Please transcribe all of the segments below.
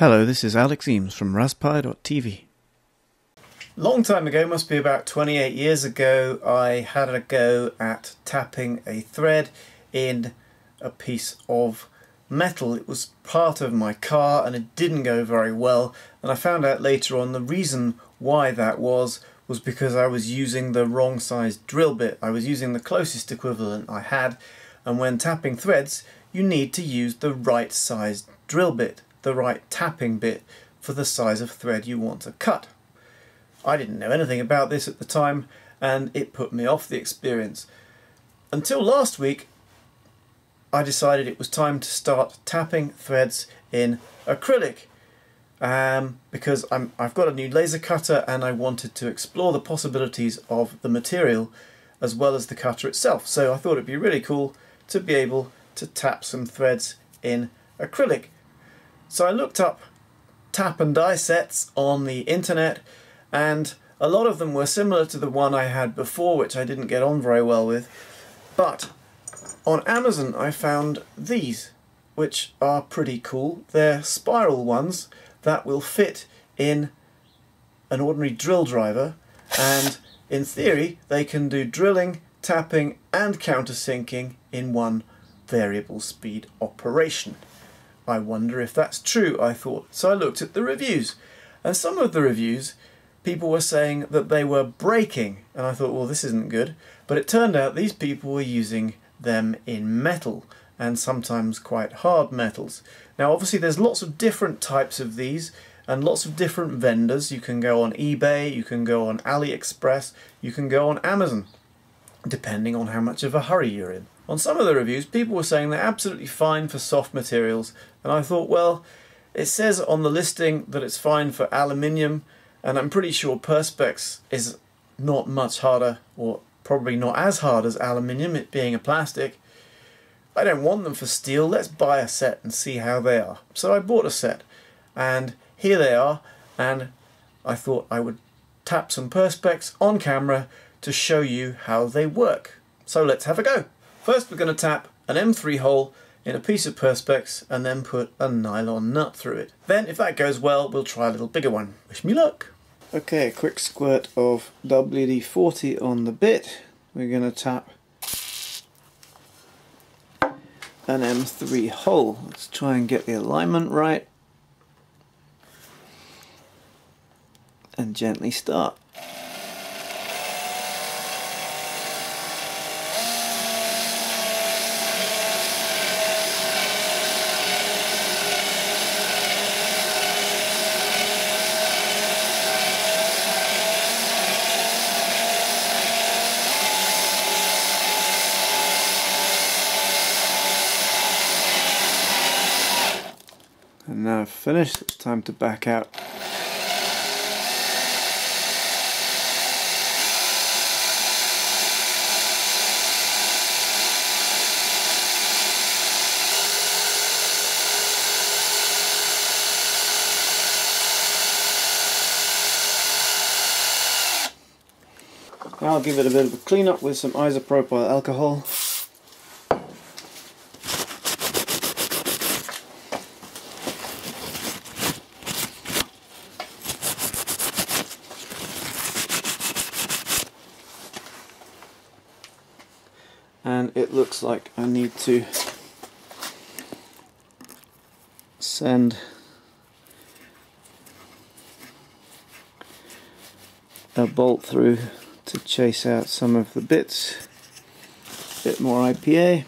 Hello, this is Alex Eames from Raspberry.tv. Long time ago, must be about 28 years ago, I had a go at tapping a thread in a piece of metal. It was part of my car and it didn't go very well and I found out later on the reason why that was was because I was using the wrong size drill bit. I was using the closest equivalent I had and when tapping threads you need to use the right size drill bit, the right tapping bit for the size of thread you want to cut. I didn't know anything about this at the time and it put me off the experience. Until last week I decided it was time to start tapping threads in acrylic um, because I'm, I've got a new laser cutter and I wanted to explore the possibilities of the material as well as the cutter itself. So I thought it'd be really cool to be able to tap some threads in acrylic. So I looked up tap and die sets on the internet and a lot of them were similar to the one I had before which I didn't get on very well with but on Amazon I found these which are pretty cool. They're spiral ones that will fit in an ordinary drill driver and in theory they can do drilling, tapping and countersinking in one variable speed operation. I wonder if that's true, I thought. So I looked at the reviews and some of the reviews people were saying that they were breaking and I thought well this isn't good but it turned out these people were using them in metal and sometimes quite hard metals. Now obviously there's lots of different types of these and lots of different vendors. You can go on eBay, you can go on AliExpress, you can go on Amazon, depending on how much of a hurry you're in. On some of the reviews, people were saying they're absolutely fine for soft materials, and I thought, well, it says on the listing that it's fine for aluminium, and I'm pretty sure Perspex is not much harder, or probably not as hard as aluminium, it being a plastic. I don't want them for steel, let's buy a set and see how they are. So I bought a set and here they are and I thought I would tap some Perspex on camera to show you how they work. So let's have a go. First we're going to tap an M3 hole in a piece of Perspex and then put a nylon nut through it. Then if that goes well we'll try a little bigger one. Wish me luck. Okay, a quick squirt of WD-40 on the bit. We're going to tap an M3 hole. Let's try and get the alignment right. And gently start. And uh, now I've finished, it's time to back out. Now I'll give it a bit of a clean up with some isopropyl alcohol. And it looks like I need to send a bolt through to chase out some of the bits. A bit more IPA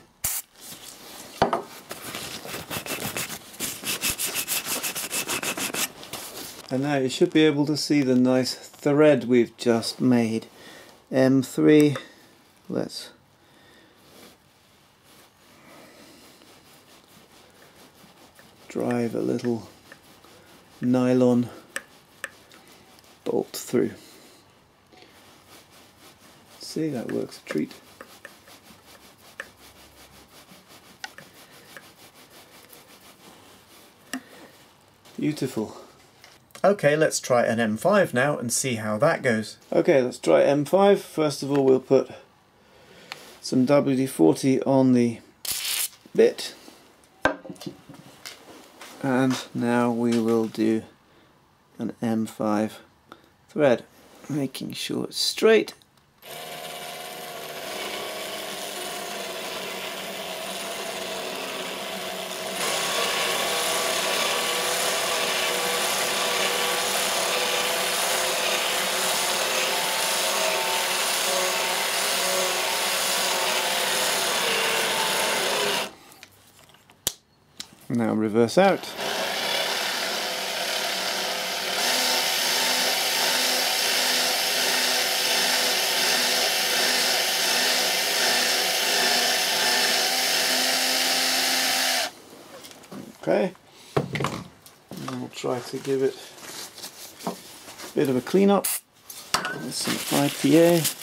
and now you should be able to see the nice thread we've just made. M3 let's drive a little nylon bolt through. See, that works a treat. Beautiful. Okay, let's try an M5 now and see how that goes. Okay, let's try M5. First of all, we'll put some WD-40 on the bit and now we will do an M5 thread making sure it's straight Now reverse out. Okay, and we'll try to give it a bit of a clean up with some IPA.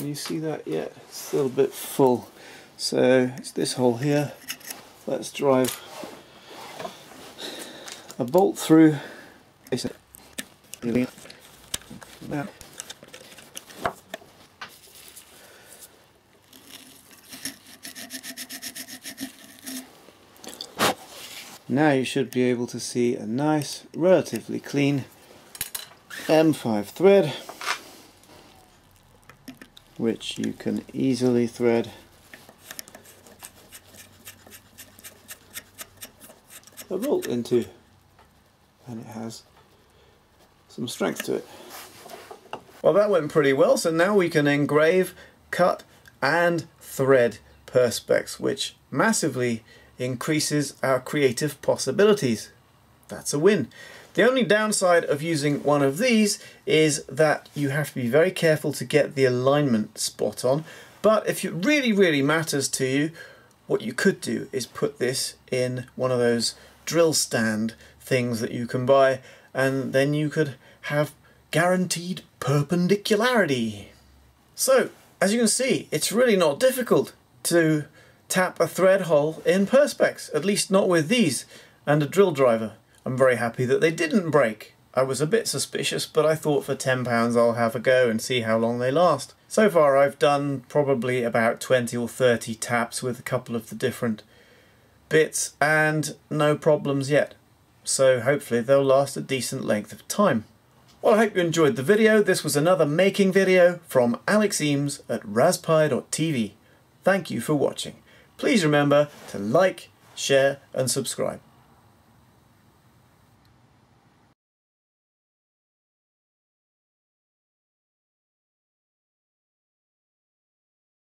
Can you see that yet? It's a bit full. So it's this hole here. Let's drive a bolt through. Now. Now you should be able to see a nice, relatively clean M5 thread which you can easily thread a bolt into and it has some strength to it. Well that went pretty well so now we can engrave, cut and thread perspex which massively increases our creative possibilities. That's a win. The only downside of using one of these is that you have to be very careful to get the alignment spot on. But if it really, really matters to you, what you could do is put this in one of those drill stand things that you can buy and then you could have guaranteed perpendicularity. So, as you can see, it's really not difficult to tap a thread hole in Perspex, at least not with these and a drill driver. I'm very happy that they didn't break. I was a bit suspicious, but I thought for £10 I'll have a go and see how long they last. So far I've done probably about 20 or 30 taps with a couple of the different bits and no problems yet. So hopefully they'll last a decent length of time. Well, I hope you enjoyed the video. This was another making video from Alex Eames at raspi.tv. Thank you for watching. Please remember to like, share and subscribe.